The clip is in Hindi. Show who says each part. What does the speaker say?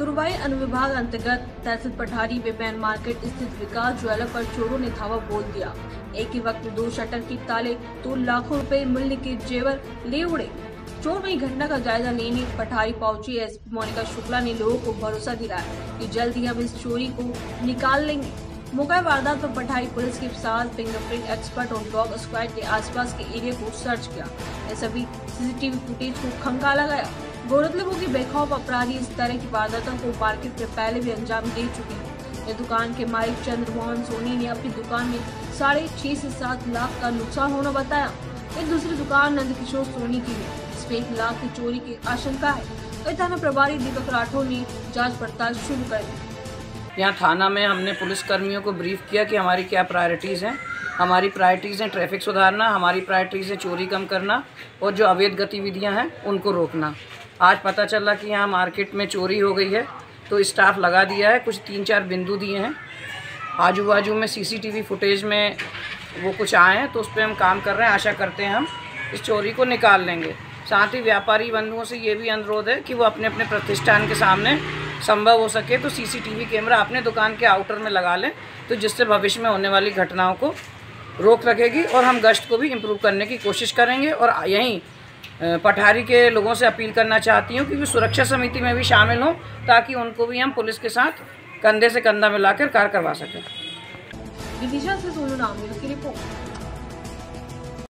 Speaker 1: गुरुवाई अनुविभाग अंतर्गत तहसील पठारी विपैन मार्केट स्थित विकास ज्वेलर पर चोरों ने धावा बोल दिया। एक ही वक्त दो शटर की ताले तो लाखों रुपए मूल्य के जेवर ले उड़े। चोर वही घटना का जायजा लेने पठारी पहुँची एसपी मोनिका शुक्ला ने लोगों को भरोसा दिलाया कि जल्द ही हम इस चोरी को निकाल लेंगे। मौका वारदात पर पठारी पुलिस के साथ फिंगरप्रिंट एक्सपर्ट और डॉग स्क्वाड के आसपास के एरिया को सर्च किया। सभी सीसीटीवी फुटेज को खंगाला गया। गौरतलब हो कि बेखौफ अपराधी इस तरह की वारदातों को मार्केट में पहले भी अंजाम दे चुके हैं। ये दुकान के मालिक चंद्रमोहन सोनी ने अपनी दुकान में साढ़े छह से सात लाख का नुकसान होना बताया। एक दूसरी दुकान नंद किशोर सोनी की है। एक लाख की चोरी की आशंका है। वही थाना प्रभारी दीपक राठौर ने जाँच पड़ताल शुरू कर दी।
Speaker 2: यहाँ थाना में हमने पुलिस कर्मियों को ब्रीफ किया कि हमारी क्या प्रायोरिटीज़ हैं। हमारी प्रायोरिटीज़ हैं ट्रैफ़िक सुधारना, हमारी प्रायोरिटीज़ है चोरी कम करना और जो अवैध गतिविधियाँ हैं, उनको रोकना। आज पता चला कि यहाँ मार्केट में चोरी हो गई है तो स्टाफ लगा दिया है, कुछ तीन चार बिंदु दिए हैं। आजू बाजू में सीसीटीवी फुटेज में वो कुछ आए हैं तो उस पर हम काम कर रहे हैं, आशा करते हैं हम इस चोरी को निकाल लेंगे। साथ ही व्यापारी बंधुओं से ये भी अनुरोध है कि वो अपने अपने प्रतिष्ठान के सामने संभव हो सके तो सीसीटीवी कैमरा अपने दुकान के आउटर में लगा लें तो जिससे भविष्य में होने वाली घटनाओं को रोक रखेगी और हम गश्त को भी इम्प्रूव करने की कोशिश करेंगे और यहीं पठारी के लोगों से अपील करना चाहती हूँ क्योंकि सुरक्षा समिति में भी शामिल हों ताकि उनको भी हम पुलिस के साथ कंधे से कंधा मिलाकर कार करवा सकें।